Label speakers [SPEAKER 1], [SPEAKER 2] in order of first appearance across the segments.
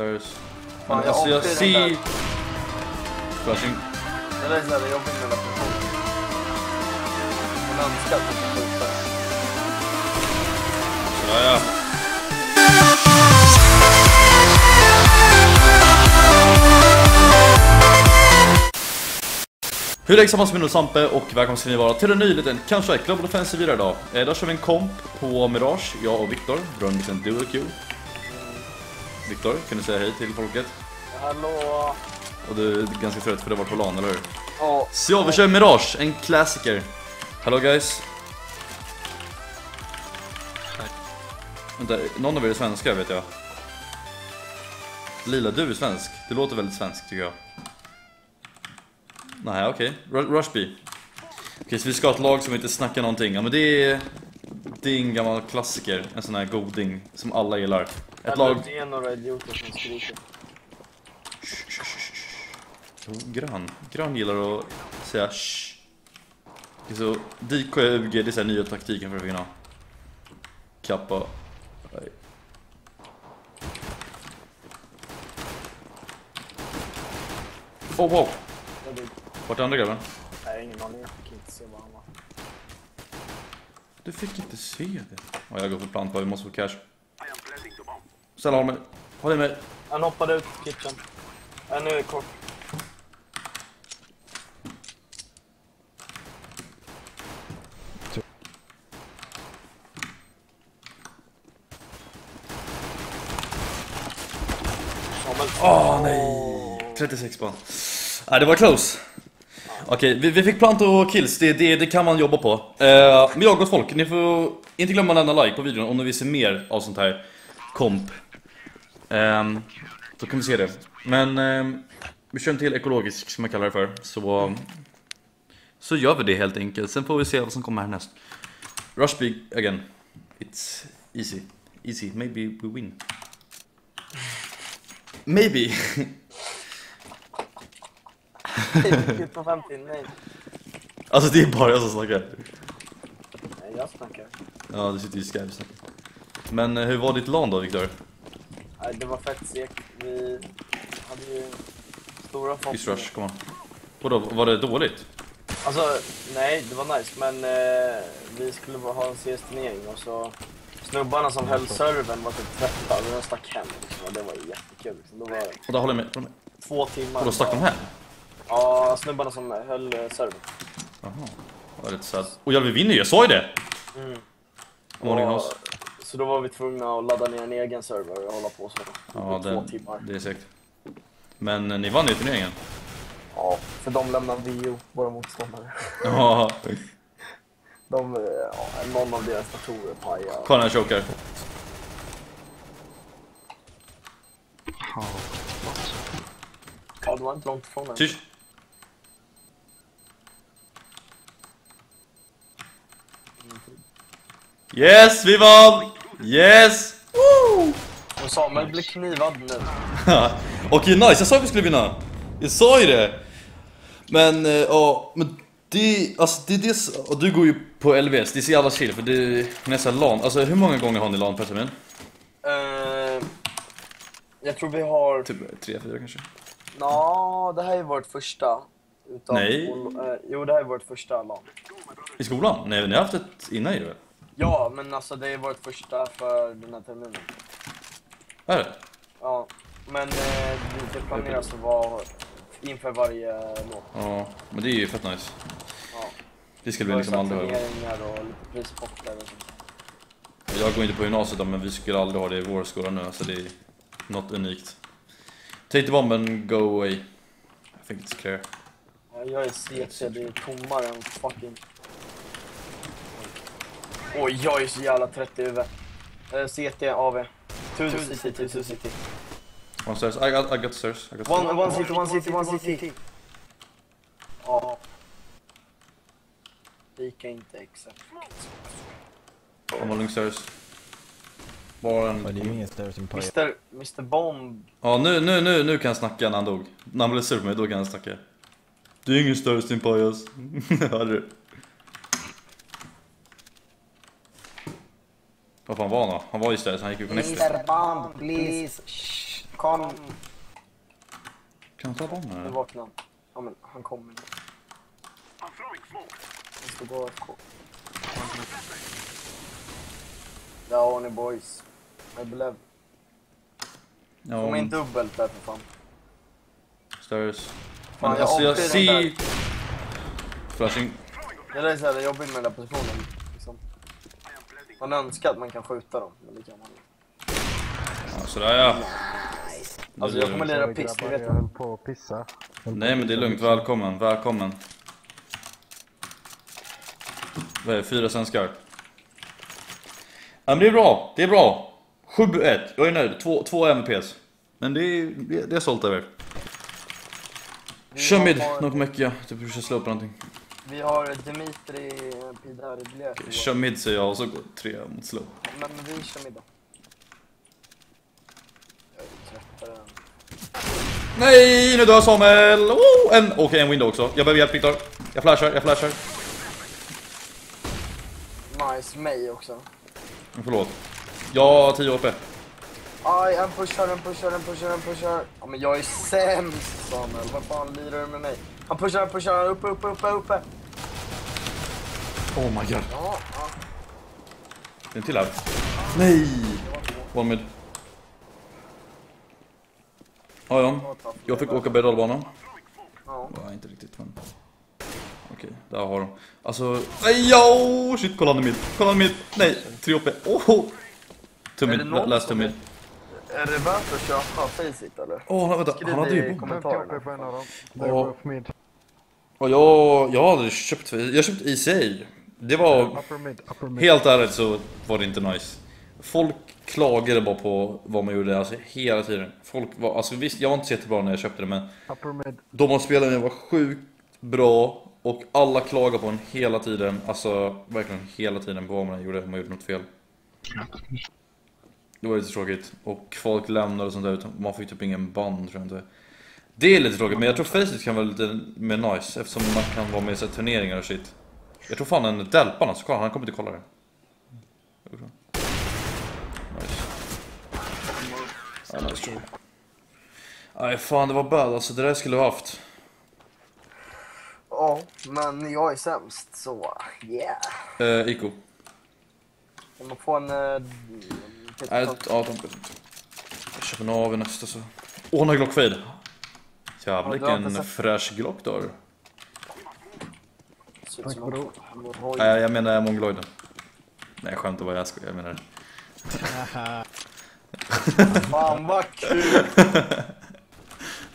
[SPEAKER 1] Fan,
[SPEAKER 2] Men
[SPEAKER 1] jag
[SPEAKER 2] alltså jag ser... Flashing.
[SPEAKER 1] Det är såhär jobbigt med repression. Man önskar att man kan skjuta.
[SPEAKER 2] Ja, ja. Hur det tillsammans med Sampe och välkomna ska ni vara till en ny liten kanske Global Offensive idag. Eh, Där kör vi en komp på Mirage, jag och Viktor, Rönnbixen Dual Q. Viktor, kan du säga hej till folket?
[SPEAKER 1] Hallå!
[SPEAKER 2] Och du är ganska trött för det var på LAN, eller hur?
[SPEAKER 1] Ja,
[SPEAKER 2] Så vi kör Mirage, en klassiker. Hello guys. Vänta, någon av er är svenska vet jag. Lila, du är svensk. Det låter väldigt svenskt tycker jag. Nej, okej. Okay. Rushby. Okej, så vi ska ha ett lag som inte snackar någonting. Ja, men det är... Det är en gammal klassiker. En sån här goding som alla gillar. Ett lag...
[SPEAKER 1] Det är några idioter som skriker.
[SPEAKER 2] Grön. Grön gillar att säga shh. Det är så, DK och UG, det är så här nya taktiken för att vinna. Kappa. Nej. Oh wow! Vart är andra grabben?
[SPEAKER 1] Nej, ingen aning. Jag fick inte se vad han var.
[SPEAKER 2] Du fick inte se det. Ja, jag går på plan på, vi måste få cash. Ställ av mig. Håll i mig.
[SPEAKER 1] Han hoppade ut på kitchen. Ja, nu är kort.
[SPEAKER 2] Åh nej! 36 på. Nej, det var close. Okej, vi, vi fick plant och kills, det, det, det kan man jobba på. Eh, men jag gott folk, ni får inte glömma att lämna like på videon om ni vill se mer av sånt här komp. Ehm, då kan vi se det. Men ehm, vi kör en till ekologisk som jag kallar det för. Så, så gör vi det helt enkelt. Sen får vi se vad som kommer härnäst. Rushby again. It's easy. Easy. Maybe we win. Maybe.
[SPEAKER 1] På 50, nej.
[SPEAKER 2] Alltså det är bara jag som snackar.
[SPEAKER 1] Nej, jag snackar.
[SPEAKER 2] Ja, du sitter ju i Skype. Men eh, hur var ditt LAN då Viktor?
[SPEAKER 1] Nej, det var fett segt. Vi hade ju stora förhoppningar.
[SPEAKER 2] Rush, kom on. Vadå, var det dåligt?
[SPEAKER 1] Alltså, nej, det var nice, men eh, vi skulle bara ha en CS-turnering och så snubbarna som höll servern var typ trötta och de stack hem liksom, och det var jättekul. Liksom. Det var
[SPEAKER 2] Och där håller jag med. Håller med.
[SPEAKER 1] två timmar.
[SPEAKER 2] Och då stack de hem?
[SPEAKER 1] Ja, snubbarna som höll eh, servern.
[SPEAKER 2] Jaha. Det var lite sad. Och ja, vi vinner ju, jag sa ju det!
[SPEAKER 1] Mm.
[SPEAKER 2] Morning house.
[SPEAKER 1] Så då var vi tvungna att ladda ner en egen server och hålla på så.
[SPEAKER 2] Ja,
[SPEAKER 1] i två
[SPEAKER 2] det,
[SPEAKER 1] timmar.
[SPEAKER 2] det är säkert. Men eh, ni vann ju turneringen.
[SPEAKER 1] Ja, för de lämnade VO, våra motståndare.
[SPEAKER 2] Ja,
[SPEAKER 1] De, eh, ja, någon av deras datorer pajade.
[SPEAKER 2] kolla den chokar.
[SPEAKER 1] Ja, det var inte långt ifrån den.
[SPEAKER 2] Tyst! Yes, vi vann! Yes! Woo!
[SPEAKER 1] Och Samuel blir knivad nu.
[SPEAKER 2] Okej, nice. Jag sa att vi skulle vinna. Jag sa ju det. Men, eh, ja, men det, alltså det är det, och du går ju på LVS, det är så jävla chill för det är nästan LAN. Alltså hur många gånger har ni LAN per termin?
[SPEAKER 1] Eh, jag tror vi har...
[SPEAKER 2] Typ tre, fyra kanske?
[SPEAKER 1] Ja, det här är vårt första. Utav
[SPEAKER 2] Nej.
[SPEAKER 1] eh, jo, det här är vårt första LAN.
[SPEAKER 2] I skolan? Nej, ni har haft ett innan ju väl?
[SPEAKER 1] Ja, men alltså det är vårt första för den här terminen.
[SPEAKER 2] Är det?
[SPEAKER 1] Ja, men eh, det- planeras att vara inför varje låt.
[SPEAKER 2] Ja, men det är ju fett nice.
[SPEAKER 1] Ja.
[SPEAKER 2] Det ska vi liksom aldrig
[SPEAKER 1] turneringar och lite prispotter och sånt.
[SPEAKER 2] Jag går inte på gymnasiet då, men vi skulle aldrig ha det i vår skola nu, alltså det är något unikt. Take the bomb and go away. I think it's clear.
[SPEAKER 1] Ja, Jag är CT, det är tommare än fucking... Oj, jag är så jävla trött i huvudet. CT, AV. Tusen CT, tusen CT.
[SPEAKER 2] One stairs, I got, I got stairs. I got stairs.
[SPEAKER 1] One, one CT, one CT, one CT. Ja. Lika inte exakt.
[SPEAKER 2] One more stairs. Bara
[SPEAKER 3] Ja, det är ju
[SPEAKER 2] en...
[SPEAKER 3] ingen som pajar.
[SPEAKER 1] Mr, Mr Bomb.
[SPEAKER 2] Ja, nu, nu, nu, nu kan jag snacka när han dog. När han blev sur på mig, då kan jag snacka. Du är ingen större din pajas. Hörde du? Vad fan var han då? Han var ju stairs, han gick ju på nästa.
[SPEAKER 1] Bomb, please. Shh. Kom,
[SPEAKER 2] Kan jag ta
[SPEAKER 1] nu
[SPEAKER 2] eller?
[SPEAKER 1] vaknar han. Ja men han kommer nu. Han ska gå FK. Ja, ni boys. I believe.
[SPEAKER 2] Ja,
[SPEAKER 1] Kom in dubbelt där för fan.
[SPEAKER 2] stairs.
[SPEAKER 1] Fan,
[SPEAKER 2] Men
[SPEAKER 1] jag
[SPEAKER 2] alltså jag ser... Flashing.
[SPEAKER 1] Det är så här jobbigt med den där positionen. Man önskar att man kan skjuta dem, men det kan man inte.
[SPEAKER 2] Ja, sådär ja.
[SPEAKER 1] Alltså jag kommer lira piss, det vet
[SPEAKER 3] jag höll på att pissa.
[SPEAKER 2] Nej men det är lugnt, välkommen, välkommen. Vad är det, fyra svenskar? Ja men det är bra, det är bra. 7-1, jag är nöjd. Två, två MVPs. Men det är, det är jag stolt över. Kör mid,
[SPEAKER 1] har-
[SPEAKER 2] något mycket. Typ du ska slå upp någonting.
[SPEAKER 1] Vi har Dimitri Pidarblier.
[SPEAKER 2] Kör mid säger jag och så går tre mot slow.
[SPEAKER 1] Men vi kör mid då. Jag är tröttare än...
[SPEAKER 2] Nej, nu dör Samuel! Oh, en, okej, en window också. Jag behöver hjälp Viktor. Jag flashar, jag flashar.
[SPEAKER 1] Nice, mig också.
[SPEAKER 2] Förlåt. Jag har 10 HP.
[SPEAKER 1] Aj, en pushar, en pushar, en pushar, en pushar. Ja, men jag är sämst Samuel. Vad fan lirar du med mig? Han pushar, han pushar, uppe, uppe, uppe, uppe.
[SPEAKER 2] Oh my god.
[SPEAKER 1] Ja, ja.
[SPEAKER 2] Det är en till här. Nej! One mid. Ja, ja. Jag fick åka berg
[SPEAKER 1] Ja.
[SPEAKER 2] Ja, inte riktigt men... Okej, där har de. Alltså, nej, ja, oh, shit, kolla han är mid. Kolla han är mid. Nej, 3 HP. Oh! Two
[SPEAKER 1] Är
[SPEAKER 2] mid,
[SPEAKER 1] det någon
[SPEAKER 2] last two
[SPEAKER 1] som
[SPEAKER 2] mid.
[SPEAKER 1] Är det värt att köpa Faceit eller?
[SPEAKER 2] Åh, han, vänta,
[SPEAKER 1] Skriv
[SPEAKER 2] han hade
[SPEAKER 1] i
[SPEAKER 2] ju bomb.
[SPEAKER 1] kom-
[SPEAKER 3] 50 HP på en av dem. Both mid.
[SPEAKER 2] Och jag, jag hade köpt, jag köpte ECA. Det var,
[SPEAKER 3] Upper mid, upper mid.
[SPEAKER 2] helt ärligt så var det inte nice. Folk klagade bara på vad man gjorde, alltså hela tiden. Folk var, alltså visst, jag var inte så jättebra när jag köpte det men de man spelade med var sjukt bra och alla klagade på en hela tiden. Alltså verkligen hela tiden på vad man gjorde, om man gjorde något fel. Det var lite tråkigt. Och folk lämnade och sånt där, man fick typ ingen band tror jag inte. Det är lite tråkigt, men jag tror Faceit kan vara lite mer nice eftersom man kan vara med i turneringar och shit. Jag tror fan en Delpan alltså, kolla han kommer inte kolla det. Nice. Ja, nice. Nej fan det var bad alltså, det där skulle jag haft.
[SPEAKER 1] Ja, men jag är sämst så yeah.
[SPEAKER 2] Eh, Iko.
[SPEAKER 1] Kan man få en... Uh,
[SPEAKER 2] Nej, ja, de... Jag köper en AV nästa så. Åh, han har Glock Fade. Jävlar
[SPEAKER 1] du
[SPEAKER 2] vilken fräsch Glock du har.
[SPEAKER 3] Tack, bro.
[SPEAKER 2] Nej, jag menar mongoloiden. Nej, jag skämtar bara, jag skojar, jag menar
[SPEAKER 1] Fan vad kul!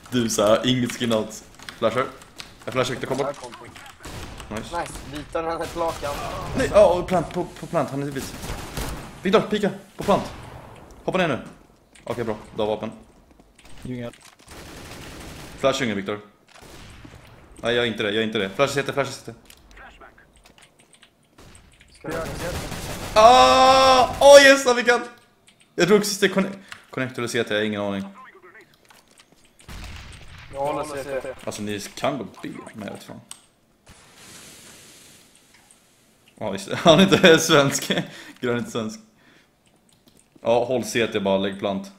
[SPEAKER 2] Du såhär, inget skin out. Flashar. Jag flashar
[SPEAKER 1] det.
[SPEAKER 2] Nice.
[SPEAKER 1] Nice, byter den ett lakan.
[SPEAKER 2] Nej, ja, och plant, på, på plant, han är vit. Victor, pika, på plant. Hoppa ner nu. Okej, bra, du har vapen.
[SPEAKER 3] Djungel.
[SPEAKER 2] Flash ingen Victor. Nej, jag är inte det, jag är inte det. Flash sitter, flash sitter. Ah! Åh oh, yes, vi kan! Jag tror också det är conne- Connector eller CT, jag har ingen aning.
[SPEAKER 1] Jag håller CT.
[SPEAKER 2] Alltså ni kan gå B, men jag vet fan. Ja det, han är inte svensk. Grön är inte svensk. Ja, håll CT bara, lägg plant.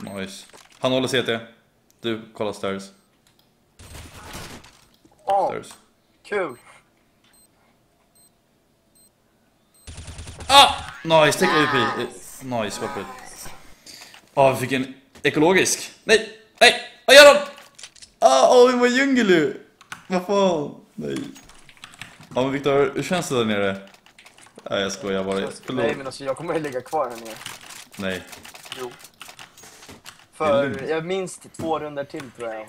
[SPEAKER 2] Nice. Han håller CT. Du, kolla stairs.
[SPEAKER 1] Ja,
[SPEAKER 2] Stairs.
[SPEAKER 1] kul!
[SPEAKER 2] Ah! Nice, take AP. Eh, Nice, vad Ah, vi fick en ekologisk. Nej! Nej! Vad gör de? Ah, åh, vi var i djungel ju! Vad fan? Nej. Ja men Viktor, hur känns det där nere? Nej jag skojar bara.
[SPEAKER 1] Nej
[SPEAKER 2] Förlåt.
[SPEAKER 1] men alltså jag kommer ju ligga kvar här nere.
[SPEAKER 2] Nej.
[SPEAKER 1] Jo. För jag minst två runder till tror jag jag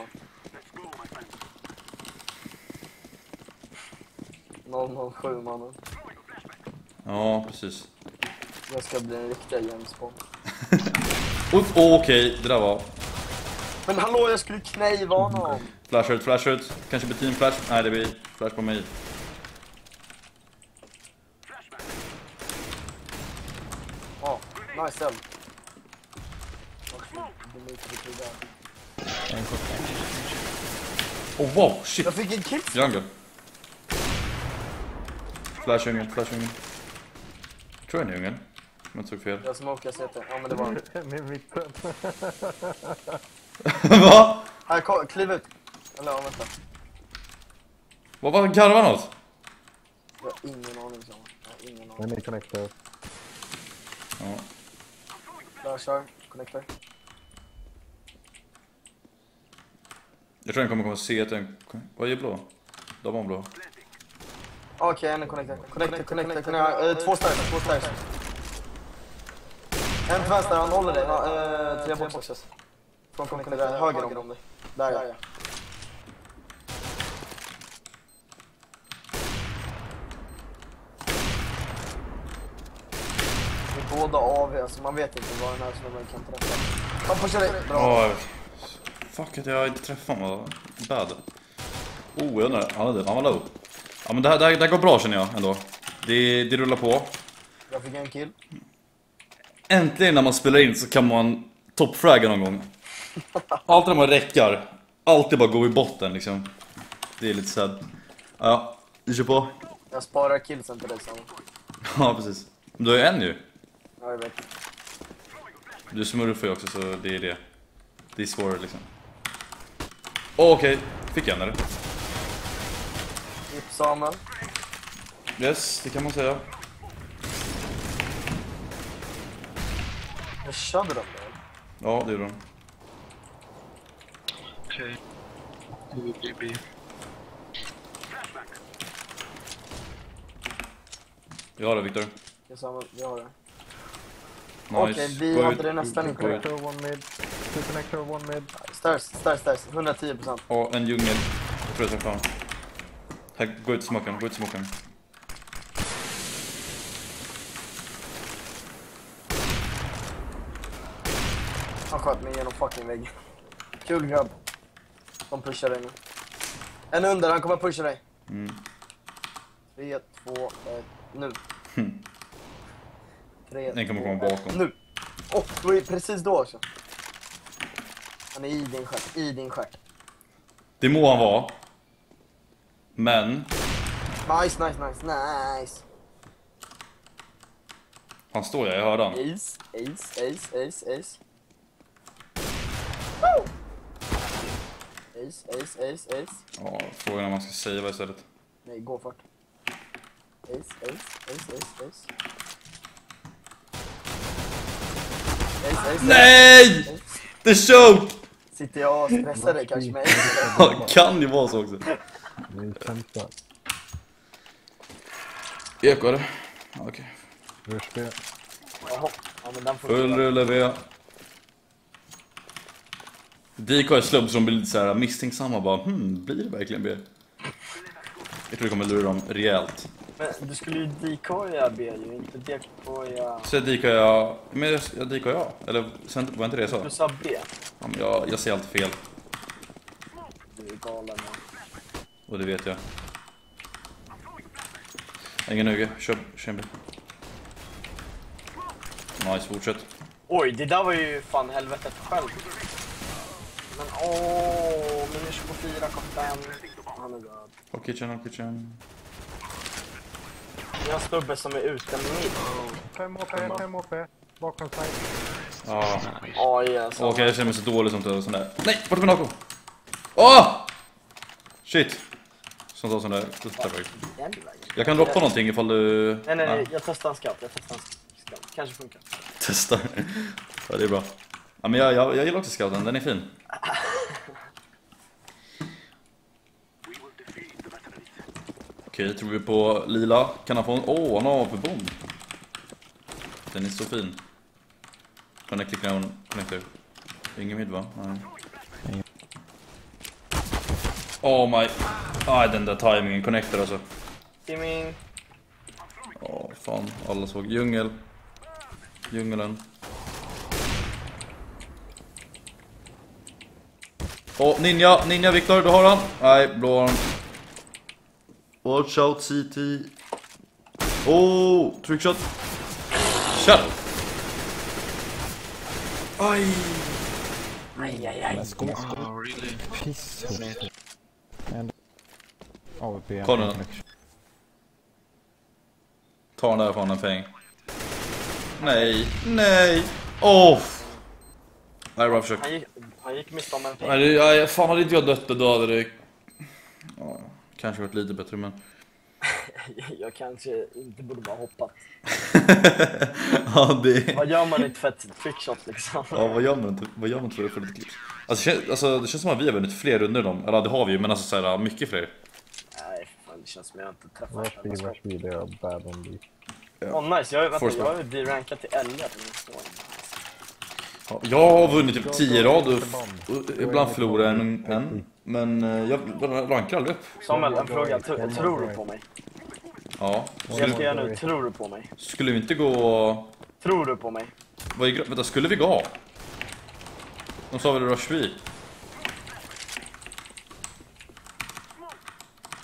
[SPEAKER 1] har. 007 mannen.
[SPEAKER 2] Ja, precis.
[SPEAKER 1] Jag ska bli en riktig James Bond.
[SPEAKER 2] Oh, oh, Okej, det där var...
[SPEAKER 1] Men hallå jag skulle knäva honom!
[SPEAKER 2] Flash ut, flash ut. Kanske blir team flash. Nej, det blir flash på mig.
[SPEAKER 1] Ja, nice Dimitri Pidar.
[SPEAKER 2] Oh wow, shit.
[SPEAKER 1] Jag fick en kill!
[SPEAKER 2] Jungle. Flash djungel, flash djungel. Tror jag det är djungel. Om jag såg fel.
[SPEAKER 1] Jag smokar CT. Ja men det var han.
[SPEAKER 3] En i mitten.
[SPEAKER 2] Va?
[SPEAKER 1] Här, ko- kliv ut. Eller ja, vänta.
[SPEAKER 2] Vad var garvar han åt?
[SPEAKER 1] Jag har ingen aning så. Jag har ingen aning.
[SPEAKER 3] En i connector.
[SPEAKER 2] Ja.
[SPEAKER 1] Flashar, connector.
[SPEAKER 2] Jag tror den kommer komma se att den... Vad är blå? De har blå.
[SPEAKER 1] Okej, en är connector. Connector, connector, connector. Eh, två stairs, två stairs. En till vänster, han håller dig. Ja, eh, tre boxes. Från connector, där, höger om dig. Där ja. Båda AV, alltså man vet inte vad den här snubben kan träffa. Han pushar dig. Bra.
[SPEAKER 2] Fuck att jag inte träffade honom. Bad. Oh, jag undrar. Han, hade, han var low. Ja men det här, det, här, det här går bra känner jag ändå. Det, det rullar på.
[SPEAKER 1] Jag fick en kill.
[SPEAKER 2] Äntligen när man spelar in så kan man toppfragga någon gång. Alltid när man räckar. Alltid bara gå i botten liksom. Det är lite sad. Ja, du kör på.
[SPEAKER 1] Jag sparar killsen till dig sen.
[SPEAKER 2] Ja, precis. Men Du har ju en ju.
[SPEAKER 1] Ja, jag vet.
[SPEAKER 2] Du smurfar ju också så det är det. Det är svårare liksom. Åh, Okej, fick jag en eller?
[SPEAKER 1] Samuel.
[SPEAKER 2] Yes, det kan man säga.
[SPEAKER 1] Jag körde dem där.
[SPEAKER 2] Ja, det gjorde de.
[SPEAKER 4] Okay. Du blir bli.
[SPEAKER 2] Vi har det Viktor.
[SPEAKER 1] Jag Samuel, vi har det.
[SPEAKER 2] Nice.
[SPEAKER 1] Okej, vi
[SPEAKER 2] Gå
[SPEAKER 1] hade
[SPEAKER 2] ut.
[SPEAKER 1] det nästan inte.
[SPEAKER 3] Connector, one mid. Two connector, one mid.
[SPEAKER 1] Stairs, stairs, stairs. 110 procent.
[SPEAKER 2] Ja, en djungel. Jag tror jag träffade honom. Här, gå ut smoken, gå ut smoken.
[SPEAKER 1] Han sköt mig genom fucking väggen. Kul grabb. De pushar dig nu. En under, han kommer pusha dig.
[SPEAKER 2] Mm.
[SPEAKER 1] 3, 2, 1, nu.
[SPEAKER 2] Hmm.
[SPEAKER 1] 3,
[SPEAKER 2] Den kommer komma bakom.
[SPEAKER 1] Nu! Ju precis då också. Han är i din stjärt, i din stjärt.
[SPEAKER 2] Det må han vara. Men,
[SPEAKER 1] Nice, nice, nice, nice.
[SPEAKER 2] han står jag, jag hörde han.
[SPEAKER 1] Ace, ace, ace, ace, ace. Woo! Ace, ace, ace, ace.
[SPEAKER 2] Ja, frågan är om man ska säga istället.
[SPEAKER 1] Nej, gå fort. Ace, ace, ace, ace, ace. Ace, ace,
[SPEAKER 2] Nej!
[SPEAKER 1] ace.
[SPEAKER 2] The choke!
[SPEAKER 1] Sitter jag och stressar dig kanske med?
[SPEAKER 2] Ja, kan ju vara så också. Eko eller? Ja, Okej.
[SPEAKER 3] B.
[SPEAKER 1] Jaha, ja men den får
[SPEAKER 2] Full rulle V. DK är slubb som blir lite såhär misstänksamma bara hmm, blir det verkligen B? Jag tror det kommer lura dem rejält.
[SPEAKER 1] Men du skulle ju decoya B ju, inte decoya...
[SPEAKER 2] Så jag jag, men jag, jag, eller sen, var inte det sa?
[SPEAKER 1] Du sa B.
[SPEAKER 2] Ja, men jag, jag ser alltid fel,
[SPEAKER 1] Du är galen
[SPEAKER 2] och det vet jag. Ingen hugge, kör, kör. Nice, fortsätt.
[SPEAKER 1] Oj, det där var ju fan helvetet själv. Men åh, minus 24 kapten. Han är död.
[SPEAKER 2] All kitchen, all kitchen.
[SPEAKER 1] Vi har en snubbe som är ute mid.
[SPEAKER 3] Fem HP, fem HP. Bakom side.
[SPEAKER 2] Ja.
[SPEAKER 1] Oj, alltså.
[SPEAKER 2] Okej, jag känner mig så dålig som sån där. Nej, bort med Nako! Åh! Shit! Som tar sån där. Jag kan droppa någonting ifall du...
[SPEAKER 1] Nej, nej, nej,
[SPEAKER 2] Ja,
[SPEAKER 1] jag testar en scout. Jag testar en scout. Kanske funkar.
[SPEAKER 2] testa. Ja, det är bra. Ja, men jag, jag, jag gillar också scouten, den är fin. Okej, tror vi på lila. Kan han få en... Åh, han har AP-bomb. Den är så fin. Connect down, connector. Ingen mid va? Nej. Oh my... Aj, den där timingen connector alltså.
[SPEAKER 1] Timing.
[SPEAKER 2] Ja, fan. Alla såg djungel. Djungeln. Åh, ninja! Ninja Viktor, du har han. Nej, blå har han. Watch out CT. Oh, trickshot. Shut up. Aj.
[SPEAKER 3] Let's go.
[SPEAKER 4] Oh, really?
[SPEAKER 3] Piss. And... Oh, B.
[SPEAKER 2] Kolla. Ta den där från en peng. Nej, nej. Åh! Nej, bra försök.
[SPEAKER 1] Han gick, han gick miste om en
[SPEAKER 2] det, nej, fan hade inte jag dött då hade det... Ja, kanske varit lite bättre men...
[SPEAKER 1] Jag kanske inte borde bara hoppat.
[SPEAKER 2] ja, det...
[SPEAKER 1] Vad gör man i ett fett trickshot liksom?
[SPEAKER 2] Ja, vad gör man, vad gör man för att få lite klipp? Alltså, det känns- alltså, det känns som att vi har vunnit fler runder dem. Eller det har vi ju, men alltså så här, mycket fler.
[SPEAKER 1] Nej, fan, det känns som jag inte träffat
[SPEAKER 3] Rush B,
[SPEAKER 1] henne.
[SPEAKER 3] Rush B, det är bad on B.
[SPEAKER 1] Åh nice, jag, vänta,
[SPEAKER 2] Force
[SPEAKER 1] jag har ju derankat till 11 på år.
[SPEAKER 2] Ja, Jag har vunnit typ 10 rad och, och ibland förlorar jag en, en. Men eh, jag rankar aldrig upp.
[SPEAKER 1] Samuel, en fråga. Tro- Tror du på mig?
[SPEAKER 2] Ja.
[SPEAKER 1] Jag ska
[SPEAKER 2] Skulle,
[SPEAKER 1] göra nu, tror du på mig?
[SPEAKER 2] skulle vi inte gå...
[SPEAKER 1] Tror du på mig?
[SPEAKER 2] Vad är, vänta, skulle vi gå? De sa väl Rush B?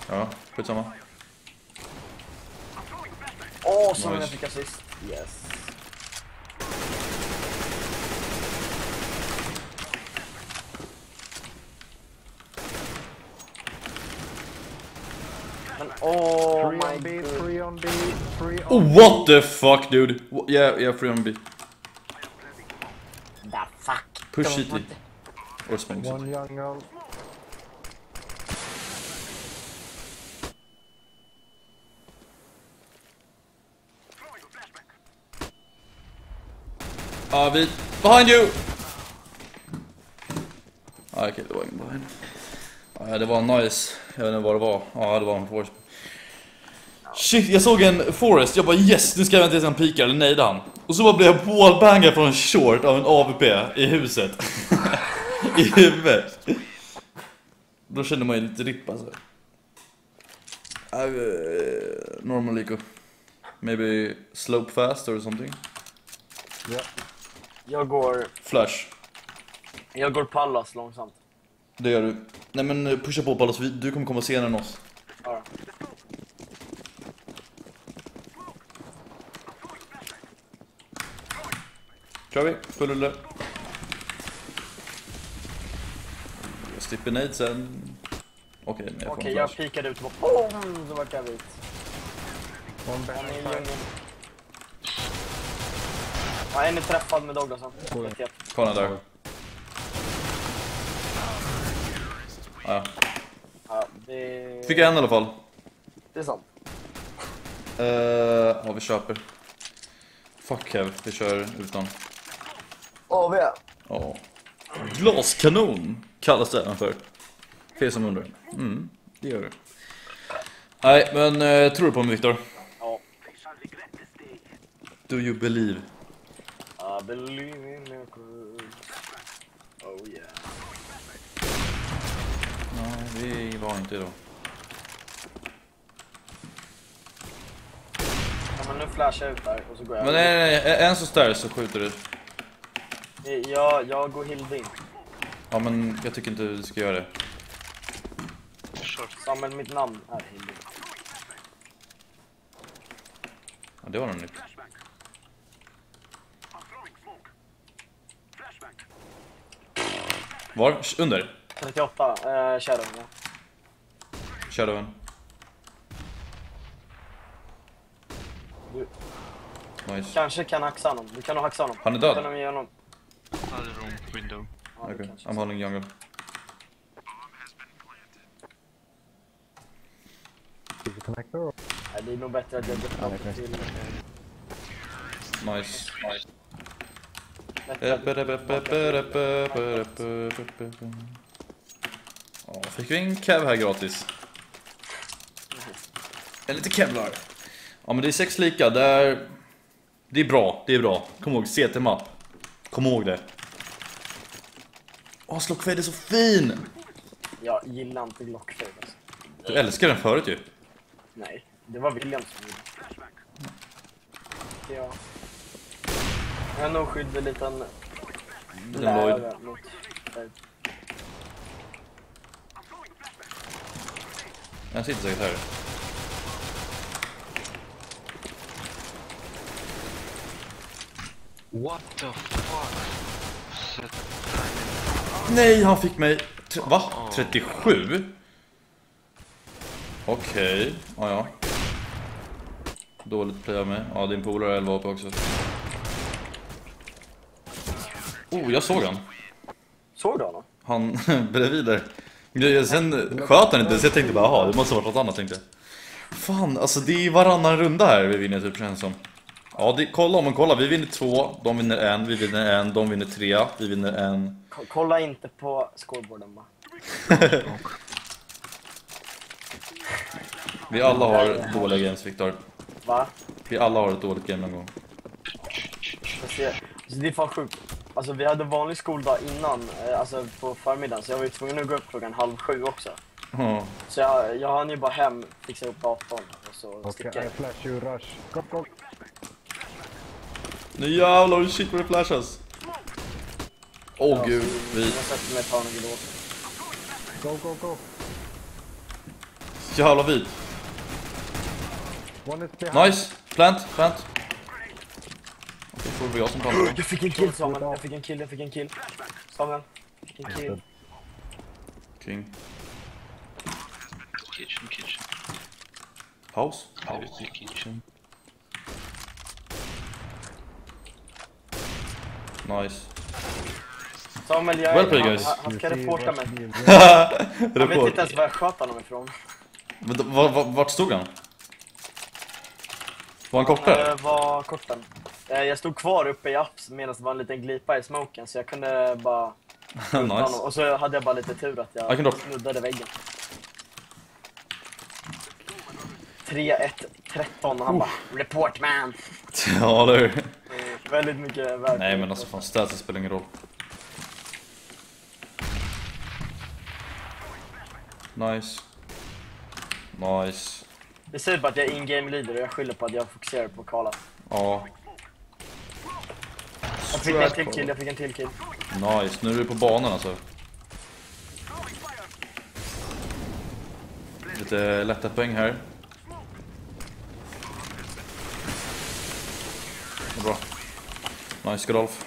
[SPEAKER 2] Ja, skitsamma.
[SPEAKER 1] Åh, som
[SPEAKER 2] Nice.
[SPEAKER 1] jag fick assist. Yes. Oh
[SPEAKER 3] Three
[SPEAKER 1] my
[SPEAKER 3] on B,
[SPEAKER 1] god.
[SPEAKER 3] three on B, three on
[SPEAKER 2] Oh, what the fuck dude? Wha- Yeah, yeah, free on B.
[SPEAKER 1] The fuck.
[SPEAKER 2] Push
[SPEAKER 1] Don't
[SPEAKER 2] it. Or smoke.
[SPEAKER 3] One.
[SPEAKER 2] Ja, vi... Behind you! Ah, okej, det var ingen behind. Ja, det var nice. Jag vet inte vad det var. Ja, det var en forest. Shit, jag såg en forest. Jag bara yes, nu ska jag vänta tills han pikar eller nejda han. Och så bara blev jag wallbangad från en short av en AVP i huset. I huvudet. Då kände man ju lite ripp alltså. Uh, normal eco. Maybe slope fast or something.
[SPEAKER 3] Yeah.
[SPEAKER 1] Jag går,
[SPEAKER 2] Flash.
[SPEAKER 1] jag går pallas långsamt.
[SPEAKER 2] Det gör du. Nej men eh, pusha på Pallas, du kommer komma senare än oss.
[SPEAKER 1] Ja.
[SPEAKER 2] Kör vi, full rulle. Jag slipper nade sen. Okej, nej jag en
[SPEAKER 1] jag pikade ut och bara boom, så vart jag vit. Ja, en är träffad med Douglasen.
[SPEAKER 3] Cool.
[SPEAKER 1] 31.
[SPEAKER 2] Kolla där. Ja,
[SPEAKER 1] Ja, det...
[SPEAKER 2] fick jag en i alla fall.
[SPEAKER 1] Det är sant.
[SPEAKER 2] Uh, ja, vi köper. Fuck Kev, vi kör utan.
[SPEAKER 1] AV.
[SPEAKER 2] Ja. Glaskanon kallas det även för. För er som undrar. Mm, det gör det. Nej, men eh, tror du på mig Viktor?
[SPEAKER 1] Ja.
[SPEAKER 2] Do you believe?
[SPEAKER 1] I believe in miracles. Oh yeah.
[SPEAKER 2] Nej, vi var inte då.
[SPEAKER 1] Ja, men nu flashar jag ut där och så går jag.
[SPEAKER 2] Men nej, nej, nej, en så där så skjuter du.
[SPEAKER 1] Jag, jag går hild in.
[SPEAKER 2] Ja, men jag tycker inte du ska göra det.
[SPEAKER 4] Short.
[SPEAKER 1] Samuel, mitt namn är Hildy.
[SPEAKER 2] Ja, det var något nytt. Var? Under?
[SPEAKER 1] 38, eh, Shadow. Ja.
[SPEAKER 2] Shadowen.
[SPEAKER 1] Du
[SPEAKER 2] Nice.
[SPEAKER 1] kanske kan haxa honom. Du kan nog haxa honom.
[SPEAKER 2] Han är död.
[SPEAKER 1] Du kan nog ge honom...
[SPEAKER 4] Window.
[SPEAKER 2] Okay. I'm holding jungle.
[SPEAKER 3] Is it connector or?
[SPEAKER 1] Nej, det är nog bättre att jag går upp till...
[SPEAKER 2] Nice. Ja, fick vi en kev här gratis. En lite kevlar. Ja men det är sex lika, det är... Det är bra, det är bra. Kom ihåg, CT-mapp. Kom ihåg det. Åh, Slockfade är så fin!
[SPEAKER 1] Jag gillar inte Glockfade alltså.
[SPEAKER 2] Du älskar den förut ju.
[SPEAKER 1] Nej, det var William som gjorde. Ja. Jag har nog skydd en liten
[SPEAKER 2] Den Lloyd.
[SPEAKER 1] blära mot fade.
[SPEAKER 2] Den sitter säkert här.
[SPEAKER 4] What the fuck?
[SPEAKER 2] Nej, han fick mig... Va? 37? Okej, ja ja. Dåligt play av mig. Ja, din polare har 11 AP också. Oh, jag såg han.
[SPEAKER 1] Såg du honom?
[SPEAKER 2] Han bredvid där. Jag- Sen sköt han inte så jag tänkte bara jaha, det måste varit något annat tänkte jag. Fan, alltså det är varannan runda här vi vinner typ känns som. Ja, det, kolla om man kollar. Vi vinner två, de vinner en, vi vinner en, de vinner tre, vi vinner en.
[SPEAKER 1] Ko- Kolla inte på scoreboarden bara.
[SPEAKER 2] Vi alla har dåliga games Viktor.
[SPEAKER 1] Va?
[SPEAKER 2] Vi alla har ett dåligt game någon gång.
[SPEAKER 1] Jag ser. Så det är fan sjukt. Alltså vi hade vanlig skoldag innan, eh, alltså på förmiddagen, så jag var ju tvungen att gå upp klockan halv sju också.
[SPEAKER 2] Ja.
[SPEAKER 1] Så jag, jag hann ju bara hem, fixa ihop datorn och så
[SPEAKER 3] Okay,
[SPEAKER 1] sticka.
[SPEAKER 3] I flash you rush. Go, go.
[SPEAKER 2] Nu jävlar, shit vad det flashas. Åh
[SPEAKER 1] Ja,
[SPEAKER 2] gud, vi...
[SPEAKER 1] Jag sätter mig ett hörn och åka.
[SPEAKER 3] Go, go, go.
[SPEAKER 2] Jävla vid. Nice! Plant, plant. Okej, får det jag som plantar.
[SPEAKER 1] Jag fick en kill Samuel, jag fick en kill, jag fick en kill. Samuel, jag fick en kill.
[SPEAKER 2] King.
[SPEAKER 4] Kitchen, kitchen.
[SPEAKER 2] House?
[SPEAKER 4] The kitchen.
[SPEAKER 2] Nice.
[SPEAKER 1] Samuel, jag,
[SPEAKER 2] Well played,
[SPEAKER 1] han,
[SPEAKER 2] guys.
[SPEAKER 1] han, han ska reporta mig. Han vet inte ens var jag sköt honom ifrån.
[SPEAKER 2] Men då- var, var, vart stod han? Var han kortare?
[SPEAKER 1] Det var korten. Eh, Jag stod kvar uppe i apps medan det var en liten glipa i smoken så jag kunde bara...
[SPEAKER 2] nice.
[SPEAKER 1] Och så hade jag bara lite tur att jag snuddade väggen. 3-1, 13 och han bara Report man!
[SPEAKER 2] Ja, eller hur?
[SPEAKER 1] Eh, Väldigt mycket värde.
[SPEAKER 2] Nej men alltså fan, statsen spelar ingen roll. Nice. Nice.
[SPEAKER 1] Det säger bara att jag är in-game leader och jag skyller på att jag fokuserar på att kvala.
[SPEAKER 2] Ja.
[SPEAKER 1] Jag fick en till kill, jag fick en till kill.
[SPEAKER 2] Nice, nu är du på banan alltså. Lite lätta poäng här. Bra. Nice Golf.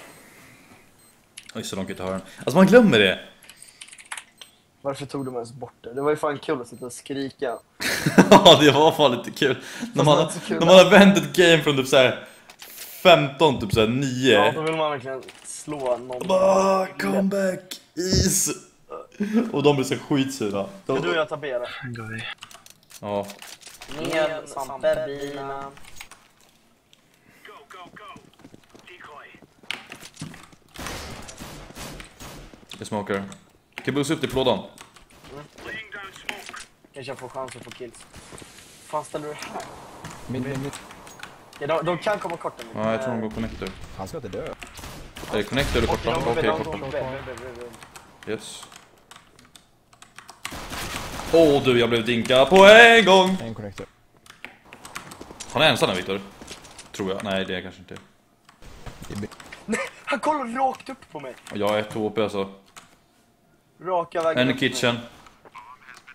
[SPEAKER 2] Oj, så de kan inte höra den. Alltså man glömmer det.
[SPEAKER 1] Varför tog de ens bort det? Det var ju fan kul att sitta och skrika.
[SPEAKER 2] Ja, det var fan lite kul. När man,
[SPEAKER 1] det kul.
[SPEAKER 2] när man har vänt ett game från typ såhär 15, typ såhär 9.
[SPEAKER 1] Ja, då vill man verkligen slå någon.
[SPEAKER 2] Bara, comeback, is. Och de blir så skitsura.
[SPEAKER 1] Ska
[SPEAKER 2] De,
[SPEAKER 1] du och jag ta B då?
[SPEAKER 4] Går vi.
[SPEAKER 2] ja,
[SPEAKER 1] Med Sampe, Bina.
[SPEAKER 2] jag smokar. Kan bussa upp till plådan.
[SPEAKER 1] Kanske jag får chans att få kills. fan ställer du här?
[SPEAKER 3] Mid, mid, mid.
[SPEAKER 1] Ja, de, de kan komma kort nu.
[SPEAKER 2] Ja, jag tror de går connector.
[SPEAKER 3] Han ska inte dö.
[SPEAKER 2] Är det connector eller korta?
[SPEAKER 1] Okej, går
[SPEAKER 2] korta. Yes. Åh du, jag blev dinka på en gång!
[SPEAKER 3] En connector.
[SPEAKER 2] Han är ensam där Viktor. Tror jag. Nej, det är kanske inte.
[SPEAKER 1] Han kollar rakt upp på mig.
[SPEAKER 2] Jag är ett HP alltså.
[SPEAKER 1] Raka vägen
[SPEAKER 2] En kitchen.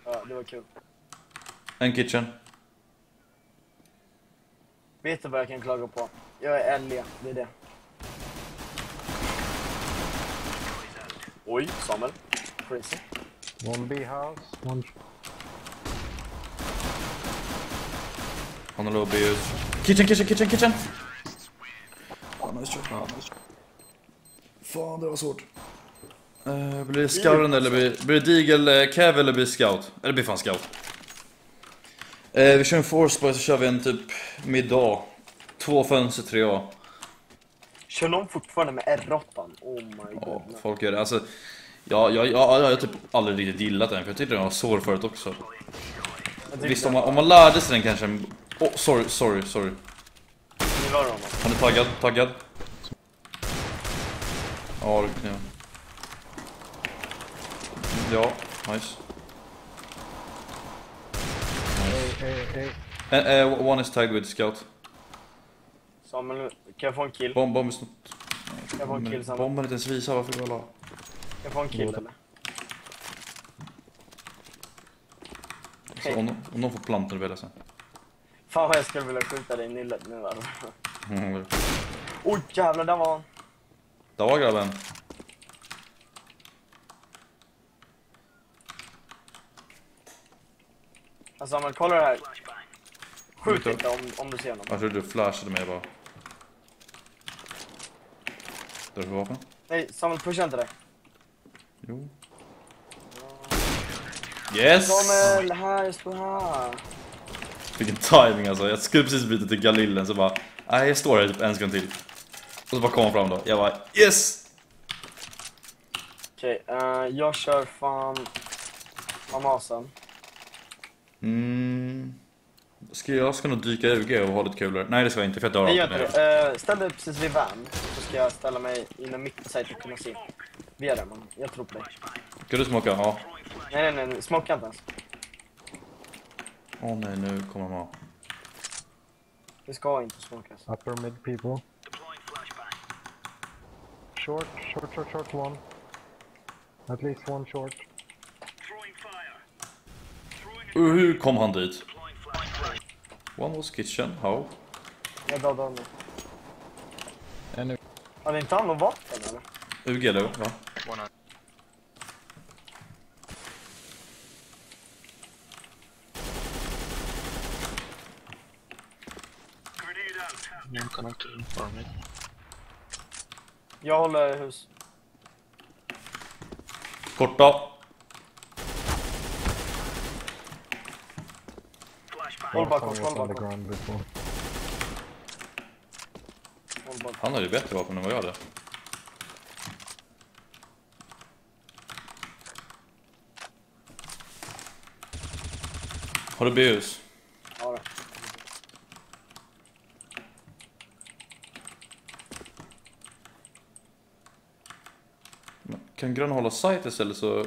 [SPEAKER 1] Ja, det var kul.
[SPEAKER 2] En kitchen.
[SPEAKER 1] Vet du vad jag kan klaga på? Jag är LE, det är det. Oj, Samuel. Crazy.
[SPEAKER 3] One B house. One...
[SPEAKER 2] Han har lobby ut. Kitchen, kitchen, kitchen, kitchen! Fan, nice shot. Ja, nice shot. Fan, det var svårt. Uh, blir det scouten eller blir, blir det Deagle eh, Cav eller blir scout? Eller blir fan scout. Eh, vi kör en force så kör vi en typ middag. Två fönster, tre A.
[SPEAKER 1] Kör någon fortfarande med R8? Oh my
[SPEAKER 2] Ja,
[SPEAKER 1] god.
[SPEAKER 2] folk gör det. Alltså, ja, ja, ja, jag har typ aldrig riktigt gillat den, för jag tyckte den var svår förut också. Visst, om man, om man lärde sig den kanske... Oh, sorry, sorry, sorry. Han är taggad, taggad. Ja, det jag. Ja, nice.
[SPEAKER 3] A, A, A.
[SPEAKER 2] Eh, eh, one is tagged with scout.
[SPEAKER 1] Samuel, kan jag få en kill?
[SPEAKER 2] Bomb, bomb är snott.
[SPEAKER 1] Kan jag få en kill Samuel?
[SPEAKER 2] Bomben inte ens visar varför du vill ha.
[SPEAKER 1] Kan jag få en kill eller?
[SPEAKER 2] Så om, om de får plantor vill jag sen.
[SPEAKER 1] Fan vad jag skulle vilja skjuta dig i nyllet nu alltså.
[SPEAKER 2] Mm,
[SPEAKER 1] Oj jävlar, där var han.
[SPEAKER 2] Där var grabben.
[SPEAKER 1] Alltså Samuel, kolla det här. Skjut inte om, om du ser någon.
[SPEAKER 2] Jag trodde du flashade mig bara. Är det för vapen?
[SPEAKER 1] Nej, Samuel pusha inte det.
[SPEAKER 2] Jo. Yes!
[SPEAKER 1] Samuel, här, står här.
[SPEAKER 2] Vilken timing alltså. Jag skulle precis byta till Galillen så bara... Nej, jag står här typ en sekund till. Och så bara kom fram då. Jag bara yes!
[SPEAKER 1] Okej, eh, jag kör fan... Amasen.
[SPEAKER 2] Mm. Ska jag ska nog dyka UG och ha lite kul där. Nej det ska jag inte för jag dör
[SPEAKER 1] Nej, gör det. Uh, ställ dig precis vid van, så ska jag ställa mig inom mittside och kunna se. Vi är där, man. Jag tror på dig.
[SPEAKER 2] Ska du smoka? Ja.
[SPEAKER 1] Nej, nej, nej. Smocka inte ens.
[SPEAKER 2] Åh nej, nu kommer man.
[SPEAKER 1] Det ska inte smokas.
[SPEAKER 3] Upper mid people. Short, short, short, short one. At least one short.
[SPEAKER 2] Hur kom han dit? One was kitchen, how?
[SPEAKER 1] Jag dödade honom.
[SPEAKER 3] En nu.
[SPEAKER 1] Hade inte han någon vapen eller?
[SPEAKER 2] UG eller? Va?
[SPEAKER 4] One on. One connector for me.
[SPEAKER 1] Jag håller hus.
[SPEAKER 2] Korta.
[SPEAKER 1] Håll bakom, håll.
[SPEAKER 2] Han hade ju bättre vapen än vad jag hade. Har du BUs?
[SPEAKER 1] Ja, då.
[SPEAKER 2] Kan grön hålla sight istället så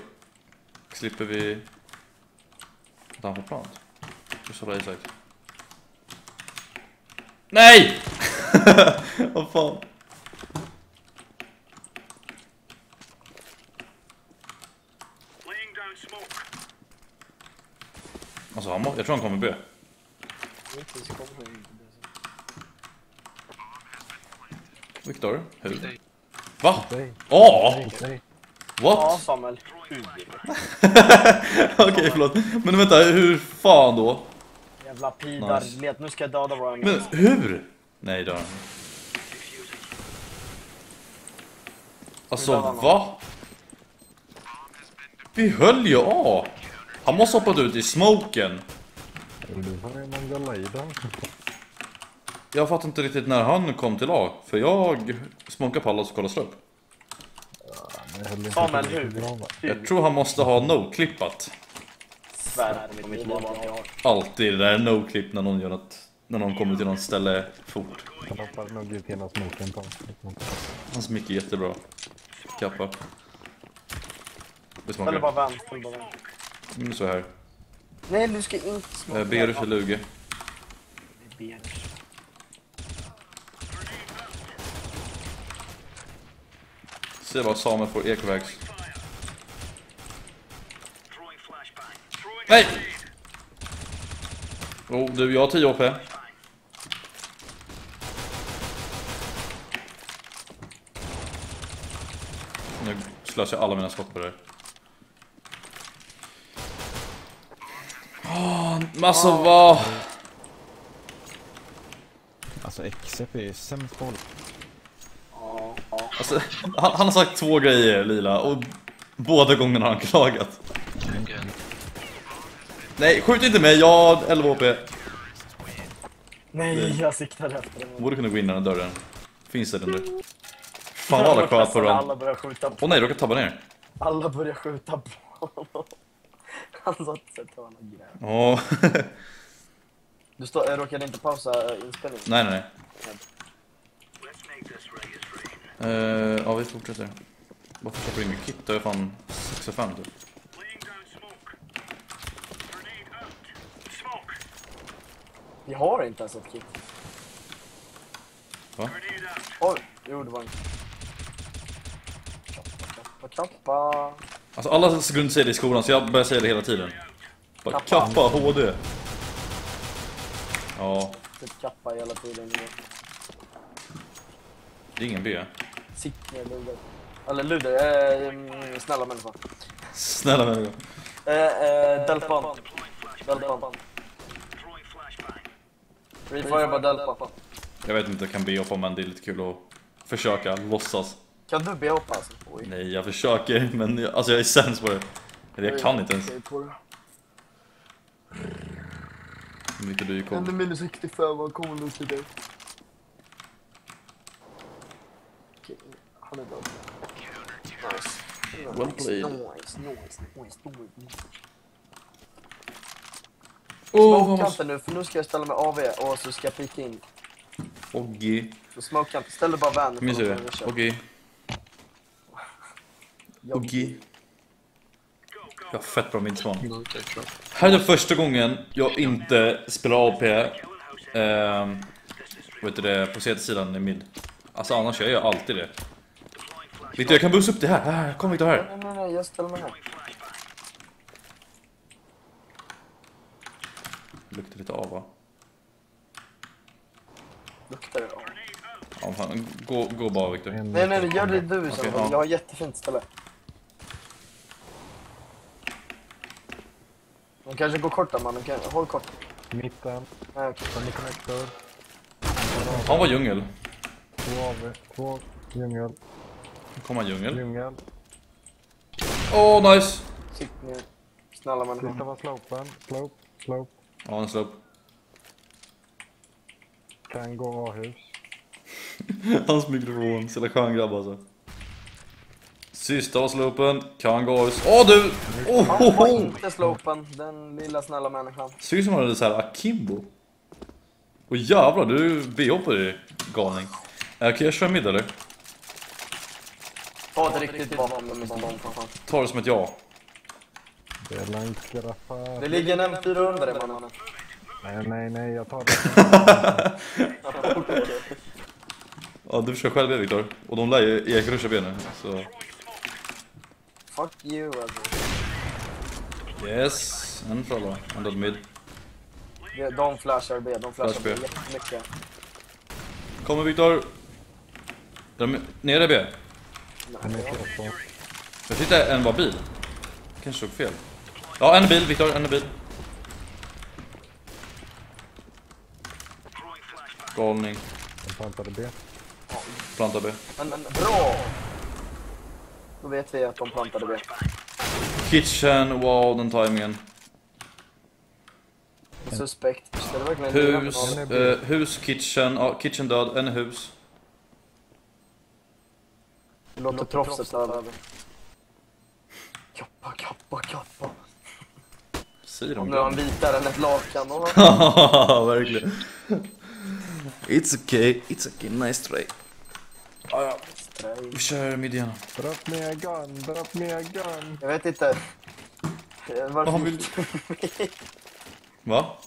[SPEAKER 2] slipper vi att han får plant. Hålla i sight. Nej! Vad fan? Alltså han må, jag tror han kommer B.
[SPEAKER 1] Så.
[SPEAKER 2] Viktor, hur? Va?
[SPEAKER 1] Ja,
[SPEAKER 2] What?
[SPEAKER 1] Samuel. Hur?
[SPEAKER 2] Okej, förlåt. Men vänta, hur fan då?
[SPEAKER 1] Jävla pidar.
[SPEAKER 2] Nice.
[SPEAKER 1] Let, nu ska jag döda våran...
[SPEAKER 2] Men hur? Nej, inte. Alltså, va? Vi höll ju A! Han måste hoppat ut i smoken. Jag fattar inte riktigt när han kom till A. För jag smokade på alla som kollade upp.
[SPEAKER 1] Samuel, hur?
[SPEAKER 2] Jag tror han måste ha no-klippat.
[SPEAKER 1] Svär på mitt liv att jag har.
[SPEAKER 2] Alltid det där no-clip när någon gör något. När någon kommer till något ställe fort.
[SPEAKER 3] Han hoppar nog ut hela smoken på
[SPEAKER 2] Hans mick är jättebra. Kappa.
[SPEAKER 1] Ställ
[SPEAKER 2] smakar.
[SPEAKER 1] bara. Ställ bara vän.
[SPEAKER 2] Nu så här.
[SPEAKER 1] Nej, du ska inte smoka.
[SPEAKER 2] Eh, Berus eller UG?
[SPEAKER 1] Berus.
[SPEAKER 2] Se bara Samuel får ekovägs. Nej! Oh, du, jag har 10 HP. Nu slösar jag alla mina skott på det. Åh, men alltså vad...
[SPEAKER 3] Alltså XF är ju sämst
[SPEAKER 1] ja.
[SPEAKER 2] Alltså, han, han har sagt två grejer, Lila, och båda gångerna har han klagat. Nej, skjut inte mig, jag har 11 HP.
[SPEAKER 1] Nej, jag siktade efter den.
[SPEAKER 2] Borde kunna gå in den här dörren. Finns det den nu? Fan vad alla sköt på den.
[SPEAKER 1] Alla börjar skjuta på
[SPEAKER 2] Åh nej, jag råkade tabba ner.
[SPEAKER 1] Alla börjar skjuta på honom. Han satte sig till honom grät.
[SPEAKER 2] Åh.
[SPEAKER 1] Du stå, jag råkade inte pausa eh, inspelningen.
[SPEAKER 2] nej, nej, nej. Uh, ja, vi fortsätter. Varför köper du inget kit? Då är jag fan 6 och 5 typ.
[SPEAKER 1] Vi har inte ens ett kit.
[SPEAKER 2] Va?
[SPEAKER 1] Oj, jo det var inte. Kappa, kappa.
[SPEAKER 2] Alltså alla inte säga det i skolan, så jag börjar säga det hela tiden. Bara
[SPEAKER 1] Kappa.
[SPEAKER 2] kappa HD. Ja,
[SPEAKER 1] Typ kappa hela tiden.
[SPEAKER 2] det är ingen B.
[SPEAKER 1] Sitt ner Luder. Eller Luder, eh, mm, snälla människa.
[SPEAKER 2] Snälla människa.
[SPEAKER 1] Eh, eh, Delpan. Delpan. Refire bara delpa.
[SPEAKER 2] Jag vet inte, jag kan be men det är lite kul att försöka låtsas.
[SPEAKER 1] Kan du be hoppa alltså? Oj.
[SPEAKER 2] Nej, jag försöker, men jag, alltså jag är sämst på det. Eller jag kan inte ens.
[SPEAKER 1] Det.
[SPEAKER 2] Vilket du är cool.
[SPEAKER 1] Ännu minus 65, vad kommer nu till dig? Okej, han är död. Nice.
[SPEAKER 2] Well played.
[SPEAKER 1] Nice, nice, nice, nice.
[SPEAKER 2] Vad
[SPEAKER 1] inte nu, för nu ska jag ställa mig AV och så ska jag pika in.
[SPEAKER 2] Okej.
[SPEAKER 1] Så smoka inte, ställ dig bara vän.
[SPEAKER 2] Minns du det? Okej.
[SPEAKER 1] Jag-.
[SPEAKER 2] Jag har fett bra
[SPEAKER 4] drop.
[SPEAKER 2] Här är första gången jag inte spelar AP. Ehm, vet du det, på CD-sidan i mid. Alltså annars gör jag alltid det. Victor, jag kan bussa upp det här. här. Kom Victor här.
[SPEAKER 1] Nej, nej, nej, jag ställer mig här.
[SPEAKER 2] Luktar lite av va?
[SPEAKER 1] Luktar det? Ja.
[SPEAKER 2] Ja, fan. Gå, gå bara Victor.
[SPEAKER 3] En
[SPEAKER 1] Nej, nej,
[SPEAKER 3] meter
[SPEAKER 1] gör det du sen.
[SPEAKER 2] Okej, ja.
[SPEAKER 1] Jag har jättefint ställe. De kanske går kort där man, de kan... håll kort.
[SPEAKER 3] Mitten.
[SPEAKER 1] Nej, okej.
[SPEAKER 3] Semi connector.
[SPEAKER 2] Han var djungel.
[SPEAKER 3] Två AV. Två djungel.
[SPEAKER 2] Nu kommer djungel.
[SPEAKER 3] Djungel.
[SPEAKER 2] Åh, nice!
[SPEAKER 1] Sitt ner. Snälla
[SPEAKER 3] Sista
[SPEAKER 1] människa.
[SPEAKER 3] var slopen. Slope. Slope.
[SPEAKER 2] Ja, slår upp.
[SPEAKER 3] Kan gå A-hus.
[SPEAKER 2] Hans mikrofon, så jävla skön grabb alltså. Sista var sloopen, kan gå ut. Åh du! Oh, oh, oh.
[SPEAKER 1] inte slopen, den lilla snälla människan.
[SPEAKER 2] Ser ut som han hade såhär akimbo. Och jävlar, du BH på dig, galning. Eh, Okej, jag kör mid eller?
[SPEAKER 1] Ta ett riktigt för fan.
[SPEAKER 2] Ta det som ett ja.
[SPEAKER 3] Det är långt graffa.
[SPEAKER 1] Det ligger en M4 under dig mannen.
[SPEAKER 3] Nej, nej, nej. Jag tar det.
[SPEAKER 2] Ja, du kör själv det Viktor. Och de lär ju Erik ruscha benen. Så
[SPEAKER 1] Fuck you alltså.
[SPEAKER 2] yes, en fralla. En död mid.
[SPEAKER 1] Det- De flashar B, de flashar
[SPEAKER 2] Flash
[SPEAKER 1] B
[SPEAKER 2] B.
[SPEAKER 1] jättemycket.
[SPEAKER 2] Kommer Viktor. Är de nere B?
[SPEAKER 3] På.
[SPEAKER 2] Jag tyckte en var bil. Kanske såg fel. Ja, en bil Viktor, en bil. Galning.
[SPEAKER 3] Den plantade B.
[SPEAKER 2] Planta B.
[SPEAKER 1] Men, men bra! Då vet vi att de plantade B.
[SPEAKER 2] Kitchen, wow den timingen.
[SPEAKER 1] Suspekt.
[SPEAKER 2] Hus, eh, hus, kitchen, ja kitchen död, en hus.
[SPEAKER 1] Det låter proffsigt över. Kappa, kappa, kappa.
[SPEAKER 2] Säger de
[SPEAKER 1] nu är han vitare än ett lakan.
[SPEAKER 2] Ja, verkligen. It's okay, it's okay, nice try. Vi kör midjan.
[SPEAKER 3] Drop me a gun. Drop me a gun.
[SPEAKER 1] Jag vet inte. Varför
[SPEAKER 2] Han vill-
[SPEAKER 1] gick du mid?
[SPEAKER 2] Va?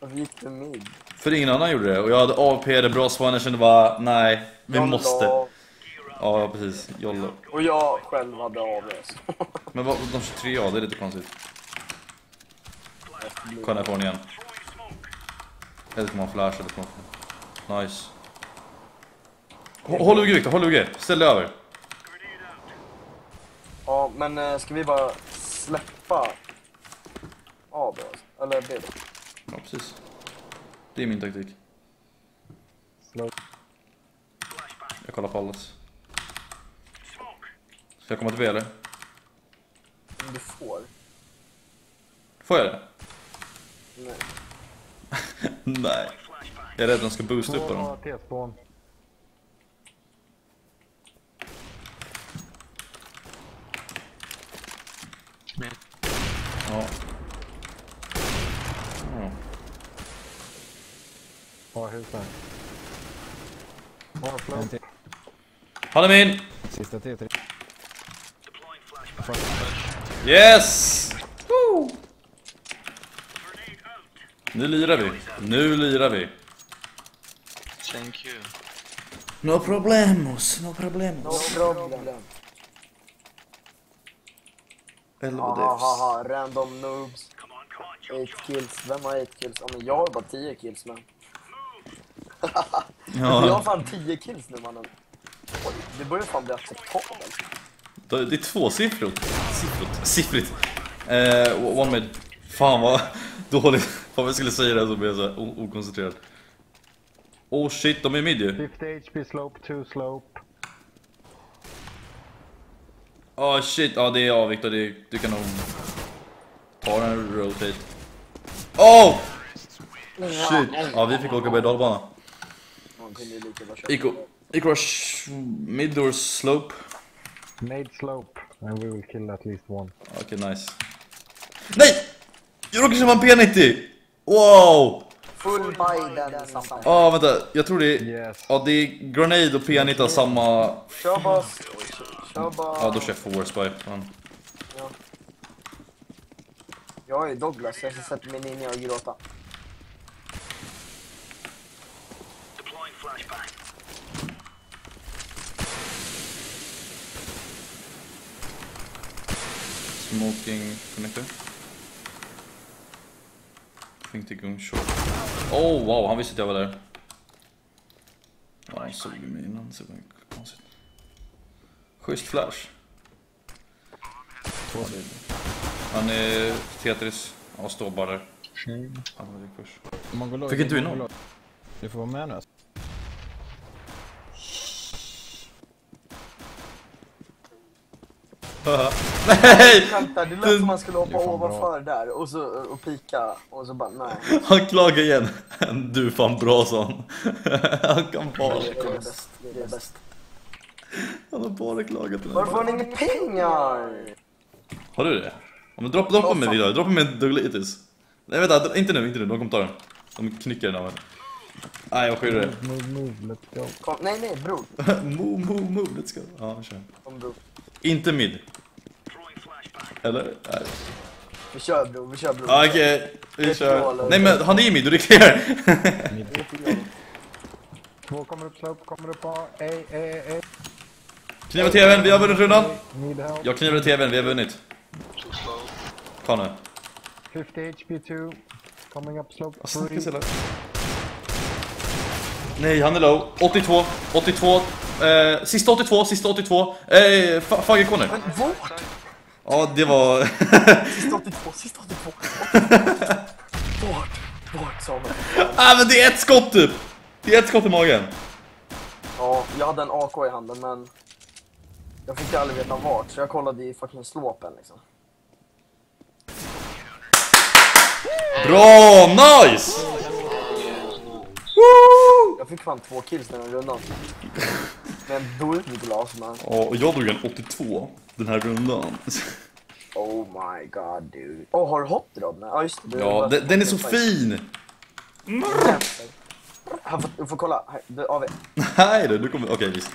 [SPEAKER 1] Varför gick du mid?
[SPEAKER 2] För ingen annan gjorde det och jag hade AP, det bra svar, jag kände bara nej, vi
[SPEAKER 1] Jollo.
[SPEAKER 2] måste. Ja, precis. Jollo.
[SPEAKER 1] Och jag själv hade AVS.
[SPEAKER 2] Men vad, de 23 ja, det är lite konstigt. Kolla på igen. Eller ska man flash eller man... Nice. Hå- Håll UG Viktor, håll UG. Ställ dig över.
[SPEAKER 1] Ja, men eh, ska vi bara släppa AVS? Eller B då?
[SPEAKER 2] Ja, precis. Det är min taktik. Jag kollar på allas. Ska jag komma till B eller?
[SPEAKER 1] Du får.
[SPEAKER 2] Får jag det?
[SPEAKER 1] Nej.
[SPEAKER 2] Nej. Jag är rädd att de ska boosta upp på dem.
[SPEAKER 3] T-spawn.
[SPEAKER 4] Mid.
[SPEAKER 2] Ja. ja.
[SPEAKER 3] A-hus där.
[SPEAKER 2] Är min!
[SPEAKER 5] Sista T3.
[SPEAKER 2] Yes! Woo! Nu lirar vi. Nu lirar vi.
[SPEAKER 4] Thank you.
[SPEAKER 2] No problemos, no problemos.
[SPEAKER 1] No problem.
[SPEAKER 2] Elva devs.
[SPEAKER 1] ha ha, random noobs. 8 kills, vem har 8 kills? Ja, men jag har bara 10 kills men. Jag har
[SPEAKER 2] Ja,
[SPEAKER 1] fan 10 kills nu mannen. Oj, det börjar fan bli acceptabelt.
[SPEAKER 2] det är tvåsiffrigt. Siffrigt. Siffrigt. Eh, one mid. Fan vad dåligt. Fan vad jag skulle säga det så blev jag så här o- okoncentrerad. Oh shit, de är mid ju.
[SPEAKER 3] 50 HP slope, 2 slope.
[SPEAKER 2] Oh shit, ja det är ja Viktor, det, du kan nog ta den rotate. Oh! Shit! Ja vi fick åka berg dalbana.
[SPEAKER 1] Man kunde ju lika bra köra.
[SPEAKER 2] Ico, Ico rush mid or slope.
[SPEAKER 3] Made slope. And we will kill at least one.
[SPEAKER 2] Okej, nice. Nej! Jag råkade köpa en P90! Wow!
[SPEAKER 1] Full Biden samma.
[SPEAKER 2] Ja, vänta. Jag tror det är...
[SPEAKER 3] Yes.
[SPEAKER 2] Ja, det är Grenade och P90 har samma...
[SPEAKER 1] Kör bara... Kör bara...
[SPEAKER 2] Ja, då kör jag forward spy. Fan.
[SPEAKER 1] Jag är Douglas, jag ska sätta mig ner och gråta.
[SPEAKER 2] Smoking connector. Going short. Oh wow, han visste att jag var där. Ja, han såg mig innan, så det var konstigt. Schysst flash. Han är Tetris. Ja, står bara där. Han hade kurs. Fick inte du någon?
[SPEAKER 5] Du får vara med nu. alltså.
[SPEAKER 2] Nej!
[SPEAKER 1] Skämtar, det lät som man skulle hoppa
[SPEAKER 5] bra.
[SPEAKER 1] ovanför där och så och pika och så bara nej.
[SPEAKER 2] Han klagar igen. Du är fan bra sa han. Han kan bara
[SPEAKER 1] Det är bäst. Det är bäst.
[SPEAKER 2] Han har bara klagat.
[SPEAKER 1] Varför har ni inga pengar?
[SPEAKER 2] Har du det? Ja, men droppa droppa mig vidare, droppa mig Douglatis. Nej vänta, inte nu, inte nu, de kommer ta den. De knycker den av mig. Nej jag skyddar det.
[SPEAKER 3] Move, move, let's go.
[SPEAKER 1] Kom, nej, nej, bror.
[SPEAKER 2] Move, move, move, let's go. Ja, kör.
[SPEAKER 1] Kom bror.
[SPEAKER 2] Inte mid. Eller? Nej.
[SPEAKER 1] Vi kör bror, vi kör bror.
[SPEAKER 2] Ja, Okej, vi
[SPEAKER 1] Ett
[SPEAKER 2] kör. Nej men han är i mid, du är clear.
[SPEAKER 3] Två kommer upp slope, kommer upp A. A, A, A.
[SPEAKER 2] Kniva tvn, vi har vunnit rundan. Jag knivar tvn, vi har vunnit. Ta nu.
[SPEAKER 3] 50 HP 2. Coming up slope
[SPEAKER 2] Vad
[SPEAKER 3] 3.
[SPEAKER 2] snackas hela... Nej, han är low. 82, 82. Eh, sista 82, sista 82. Eh, fa- Fagge corner.
[SPEAKER 1] Men vart?
[SPEAKER 2] Ja, det var...
[SPEAKER 1] Sista 82, sista 82. Vart? Vart Samuel?
[SPEAKER 2] ah, men det är ett skott typ! Det är ett skott i magen.
[SPEAKER 1] Ja, jag hade en AK i handen men jag fick aldrig veta vart så jag kollade i fucking slopen liksom.
[SPEAKER 2] Bra, nice! Woo!
[SPEAKER 1] Jag fick fan två kills den rundan. Men då är det glas man.
[SPEAKER 2] Ja, och jag drog en 82 den här rundan.
[SPEAKER 1] Oh my god dude. Oh, har du hot rod? Ja just det.
[SPEAKER 2] Ja, den, den är så fin!
[SPEAKER 1] Här, får, du får kolla. Här, du, AV.
[SPEAKER 2] Nej du, du kommer... Okej, visst.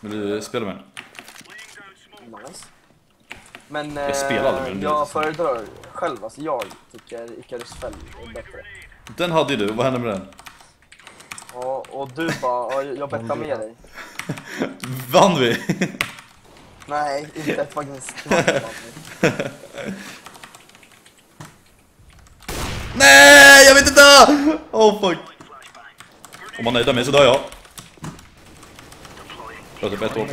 [SPEAKER 2] Men du spelar med?
[SPEAKER 1] Nice. Men
[SPEAKER 2] Jag spelar aldrig med den,
[SPEAKER 1] jag föredrar själv, alltså jag tycker Icarus Fell är bättre.
[SPEAKER 2] Den hade ju du, vad hände med den?
[SPEAKER 1] Ja, och du bara, ja, jag bettar med dig.
[SPEAKER 2] Vann vi?
[SPEAKER 1] Nej, inte ett fucking skvatt.
[SPEAKER 2] Nej, jag vet inte! Oh fuck. Om man nöjdar mig så dör jag. Jag har typ ett HP.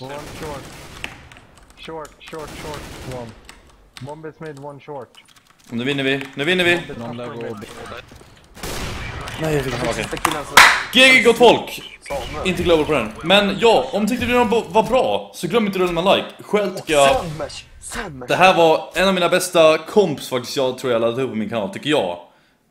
[SPEAKER 3] One short. Short, short, short. One. Bomb is mid, one short.
[SPEAKER 2] Nu vinner vi, nu vinner vi!
[SPEAKER 5] Någon
[SPEAKER 2] Nej, jag fick
[SPEAKER 1] som
[SPEAKER 2] GG gott folk! Inte global på den. Men ja, om tyckte du den var bra så glöm inte att rulla en like. Själv tycker jag... Det här var en av mina bästa komps faktiskt jag tror jag laddade upp på min kanal, tycker jag.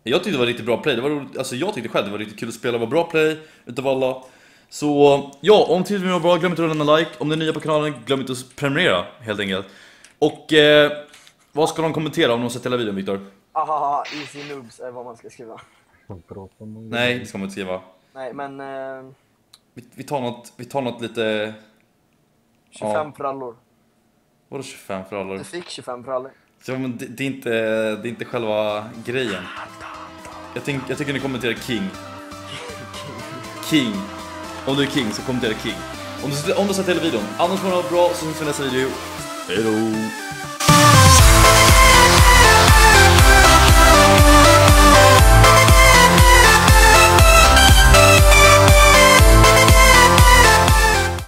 [SPEAKER 2] Jag tyckte det var riktigt bra play, det var roligt, alltså jag tyckte själv det var riktigt kul att spela, det var bra play utav alla. Så ja, om vi var bra, glöm inte att rulla en like. Om du är nya på kanalen, glöm inte att prenumerera helt enkelt. Och eh, vad ska de kommentera om de sett hela videon Viktor?
[SPEAKER 1] Ahaha, easy noobs är vad man ska skriva.
[SPEAKER 2] Nej, det ska man inte skriva.
[SPEAKER 1] Nej, men eh,
[SPEAKER 2] Vi, vi, tar något, vi tar något lite...
[SPEAKER 1] 25
[SPEAKER 2] Ja.
[SPEAKER 1] frallor.
[SPEAKER 2] Vadå 25 för alla?
[SPEAKER 1] Du fick 25 frallor.
[SPEAKER 2] Ja, men det, det, är inte, det är inte själva grejen. Jag, tänk, jag tycker ni kommenterar King. King. Om du är King så kommentera King. Om du, om du har sett hela videon. Annars får du ha bra så syns vi i nästa video. Hejdå!